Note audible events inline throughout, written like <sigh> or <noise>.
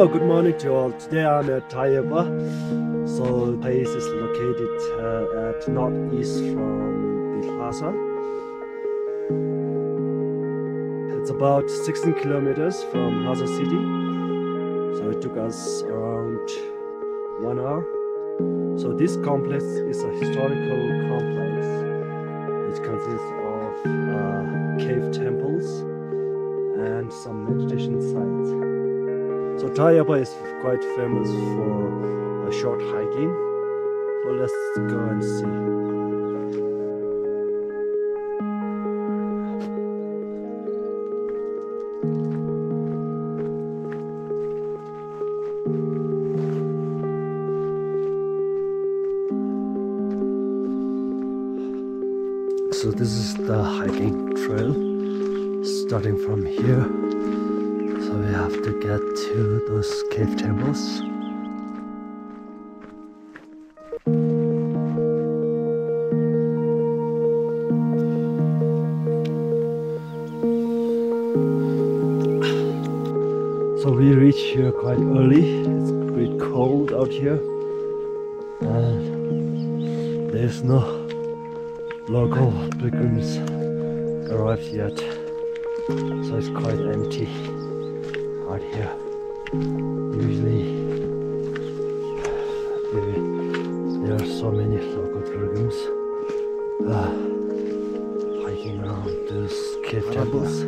Hello, good morning to all. Today I'm at Drak Yerpa. So the place is located uh, at northeast from the Lhasa. It's about 16 kilometers from Lhasa City. So it took us around one hour. So this complex is a historical complex which consists of uh, cave temples and some meditation sites. So Drak Yerpa is quite famous for a short hiking. So let's go and see. So this is the hiking trail starting from here. So we have to get to those cave temples. So we reach here quite early. It's quite cold out here. And there's no local pilgrims arrived yet. So it's quite empty out here. Usually there- are so many local pilgrims uh, hiking around those cave temples.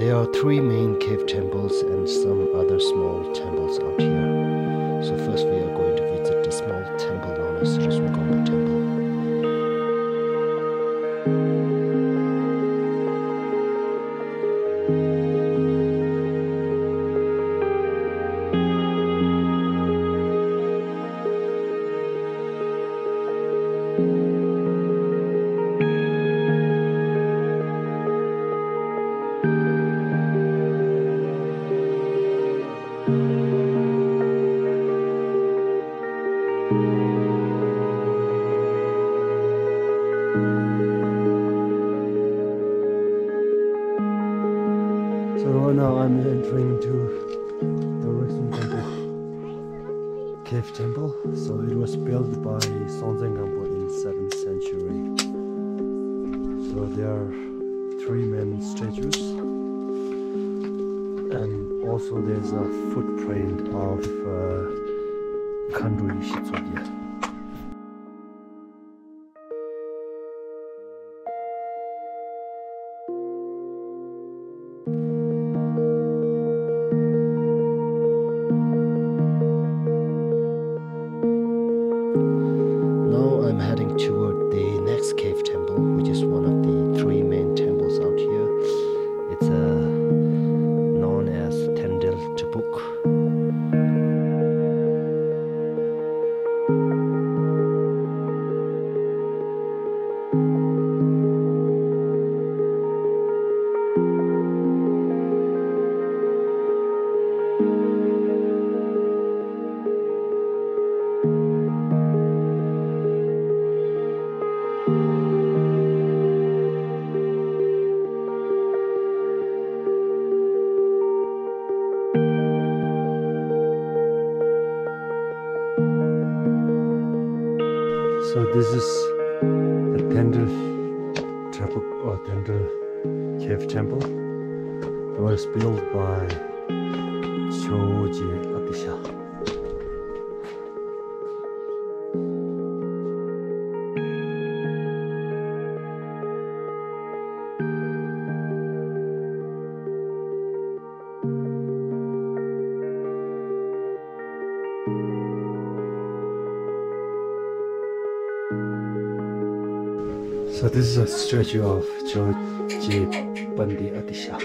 There are three main cave temples and some other small temples out here. So first we are going to visit the small temple known as Rasungamba Temple. Now I'm entering into the Rasungamba cave temple. So it was built by Songtsen Gampo in 7th century. So there are three main statues. And also there's a footprint of uh, Kanro Ishitsugi. I'm heading toward the next cave temple, which is one of the this is the Tendil Tupuk or uh, Tendil Cave Temple. It was built by Choji Atisha. So this is a statue of Choji Pandi Atisha,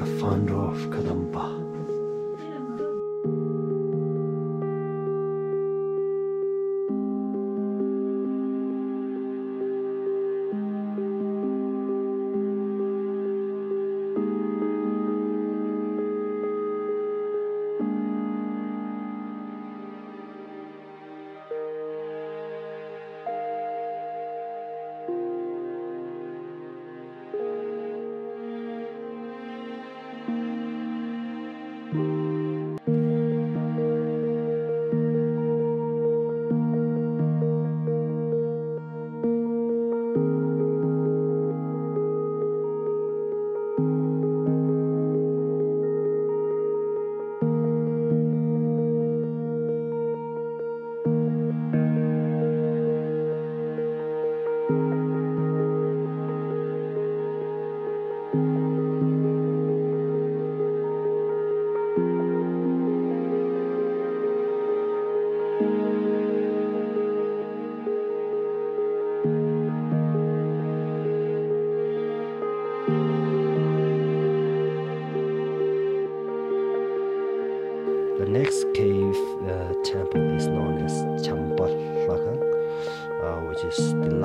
the founder of Kadampa.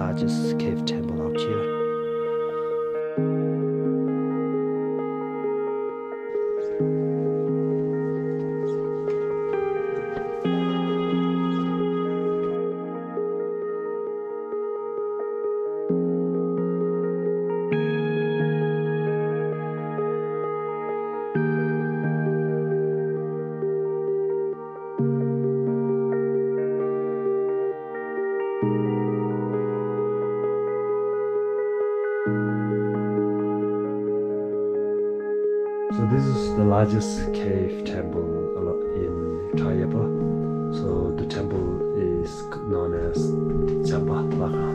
Largest cave So this is the largest cave temple in Drak Yerpa. So the temple is known as Laka.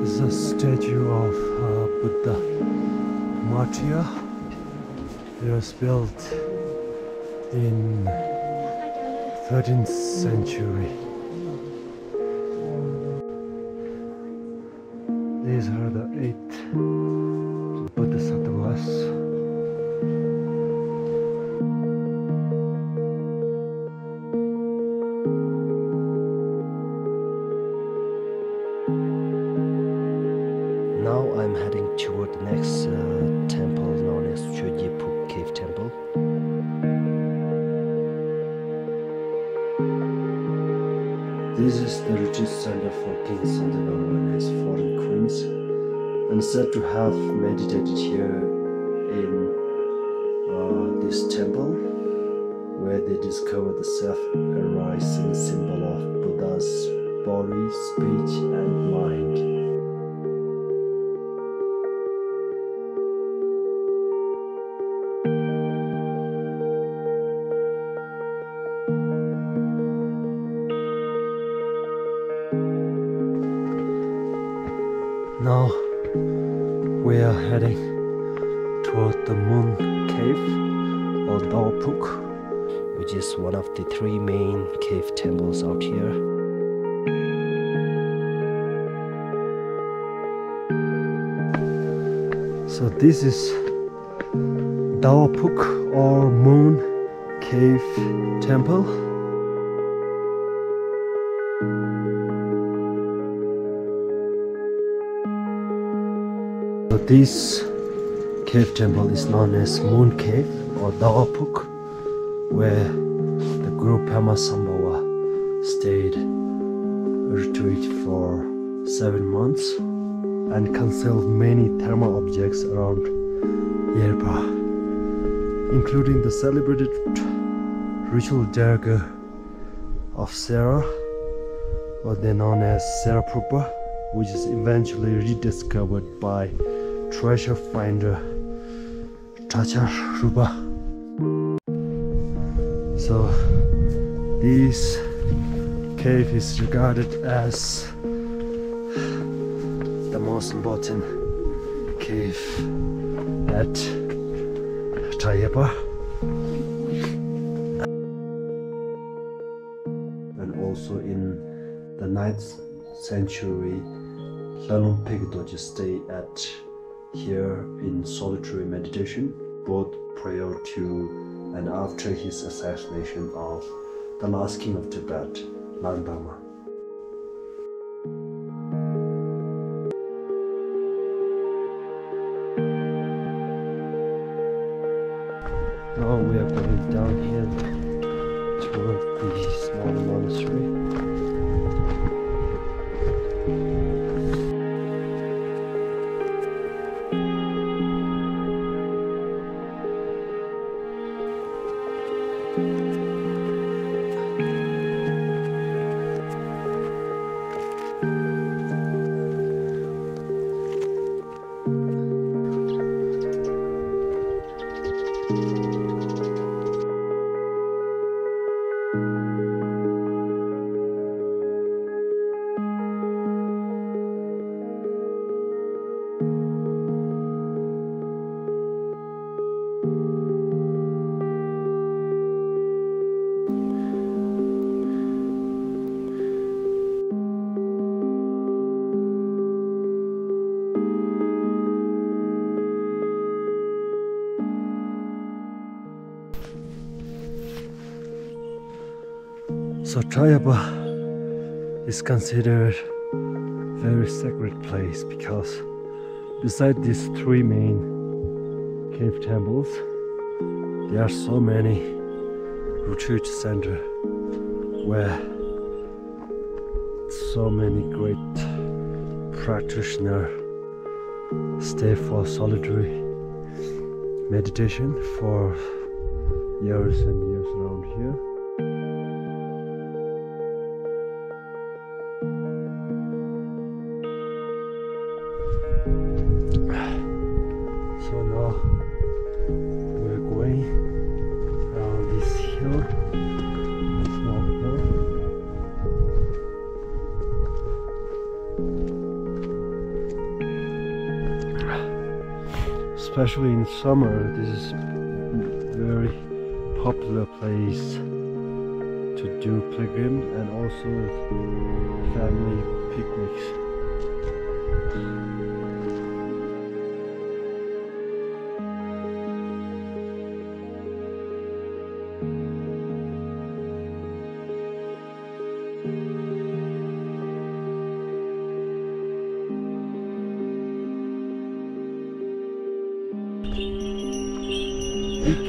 This is a statue of uh, Buddha Maitreya. It was built in 13th century. These are the eight Bodhisattvas. And said to have meditated here in uh, this temple, where they discovered the self-arising symbol of Buddha's body, speech, and mind. Toward the Moon Cave or Daopuk. which is one of the three main cave temples out here. So this is Daopuk or Moon Cave Temple. So this cave temple is known as Moon Cave or Daopuk, where the Guru Pema Sambhawa stayed retreat for seven months and concealed many terma objects around Yerpa, including the celebrated ritual dagger of Sarah, or then known as Sarapupa, which is eventually rediscovered by treasure finder Tachar Ruba. So, this cave is regarded as the most important cave at Drak Yerpa. And also in the 9th century, Lhalung Palgyi Dorje stayed at here in solitary meditation, both prior to and after his assassination of the last king of Tibet, Langdarma. Now we are going down here toward the small monastery. So Drak Yerpa is considered very sacred place because beside these three main cave temples there are so many retreat center where so many great practitioner stay for solitary meditation for years and years Especially in summer, this is a very popular place to do pilgrim and also family picnics.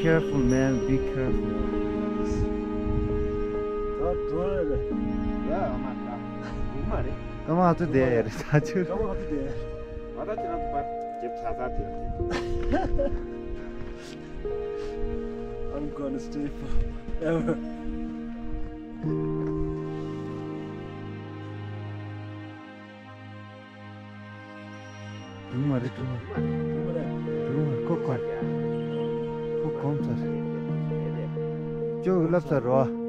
Careful, man. Be careful. Come out there. Saju. Come <laughs> out there. <laughs> I'm gonna stay forever. Numar, numar. Numar, ᱡᱚ ᱞᱟᱯᱥᱟ ᱨᱚ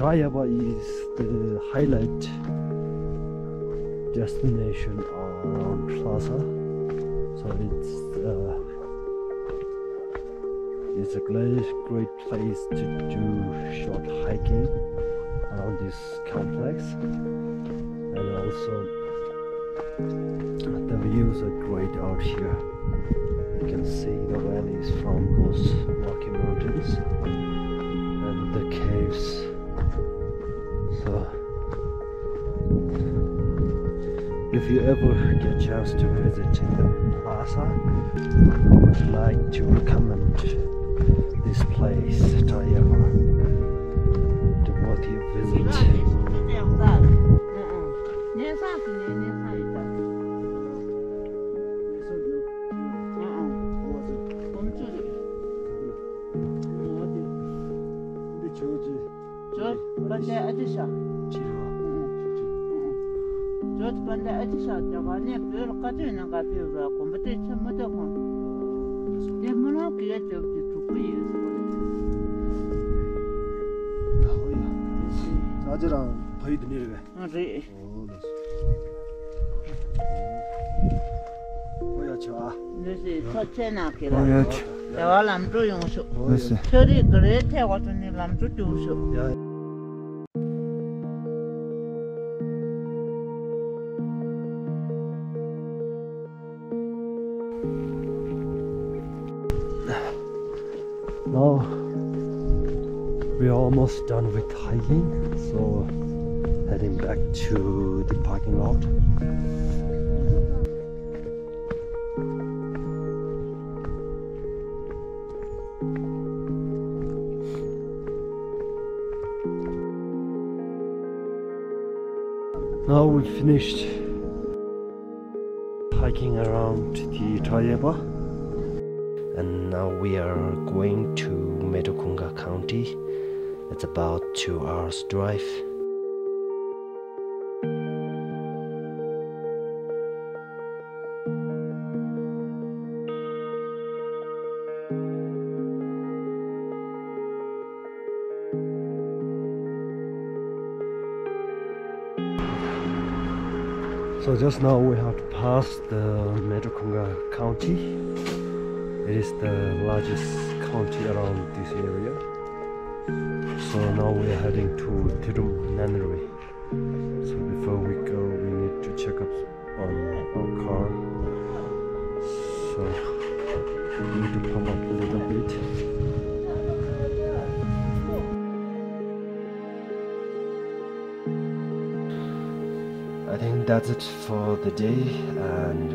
So Drak Yerpa is the highlight destination around Lhasa. So it's uh, it's a great great place to do short hiking around this complex, and also the views are great out here. You can see the valleys from those Rocky Mountains and the caves. So, if you ever get a chance to visit the Lhasa, I'd like to recommend this place, to worth your visit. 반대 아저씨야. 지루와. 저도 반대 아저씨야. 내가 내 별을 가지는 거 비우라. 공부도 참 못하고. 내 문어 그게 저기 죽고 있어. 나오야. 나저랑 거의 드네요. 아, 네. 어, 뭐야, 저. 네, 저 채나게. 뭐야, 저. 대화 남조 용수. 그래서. 저리 그래 태워주니 남조 용수. Almost done with hiking, so heading back to the parking lot. Now we finished hiking around the Drak Yerpa and now we are going to Metokunga County. It's about two hours drive. So just now we have to pass the Metrokonga County. It is the largest county around this area. So now we are heading to Tirum Nunnery. So before we go, we need to check up on our car. So we need to pump up a little bit. I think that's it for the day, and